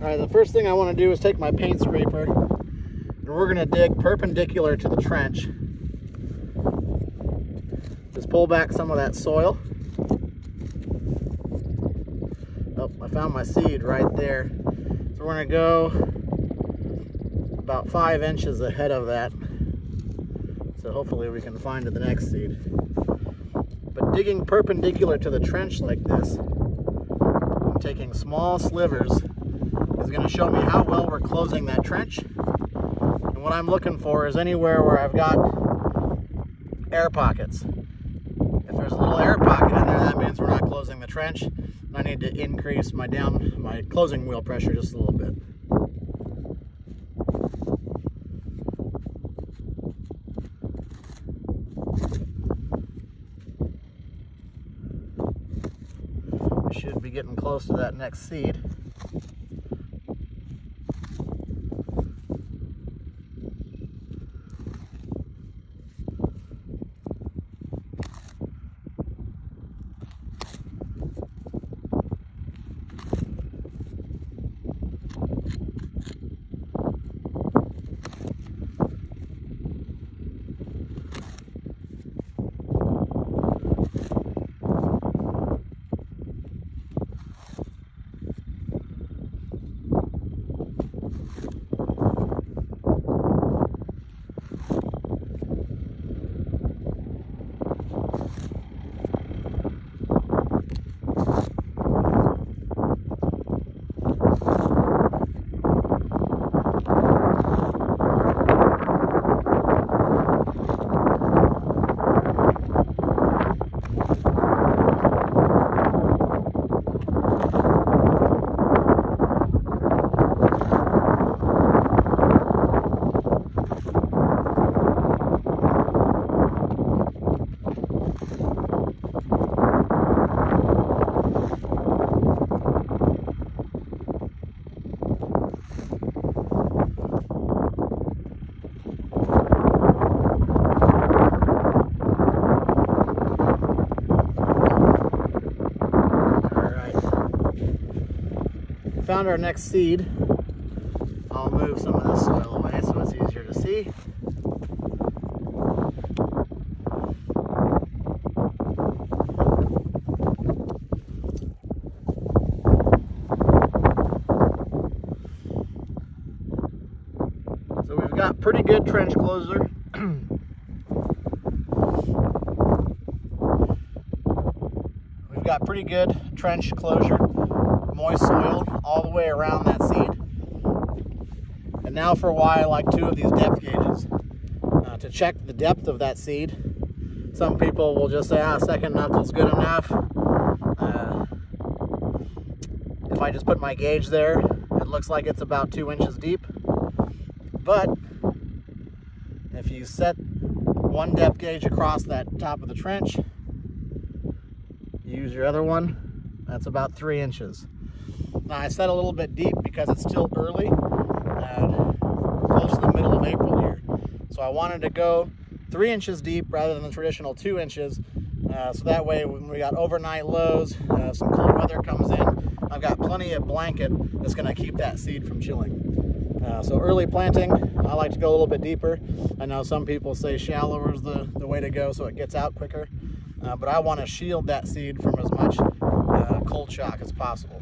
All right, the first thing I want to do is take my paint scraper and we're going to dig perpendicular to the trench. Just pull back some of that soil. Oh, I found my seed right there. So we're going to go about five inches ahead of that. So hopefully we can find the next seed. But digging perpendicular to the trench like this, I'm taking small slivers is going to show me how well we're closing that trench. And what I'm looking for is anywhere where I've got air pockets. If there's a little air pocket in there, that means we're not closing the trench. I need to increase my down my closing wheel pressure just a little bit. We should be getting close to that next seed. Found our next seed. I'll move some of this soil away so it's easier to see. So we've got pretty good trench closer. we've got pretty good trench closure moist soil all the way around that seed. And now for why I like two of these depth gauges. Uh, to check the depth of that seed. Some people will just say, ah, second knuckle's good enough. Uh, if I just put my gauge there, it looks like it's about two inches deep. But if you set one depth gauge across that top of the trench, use your other one, that's about three inches. Now I set a little bit deep because it's still early, and close to the middle of April here. So I wanted to go three inches deep rather than the traditional two inches. Uh, so that way when we got overnight lows, uh, some cold weather comes in, I've got plenty of blanket that's gonna keep that seed from chilling. Uh, so early planting, I like to go a little bit deeper. I know some people say shallower is the, the way to go so it gets out quicker. Uh, but I want to shield that seed from as much uh, cold shock as possible.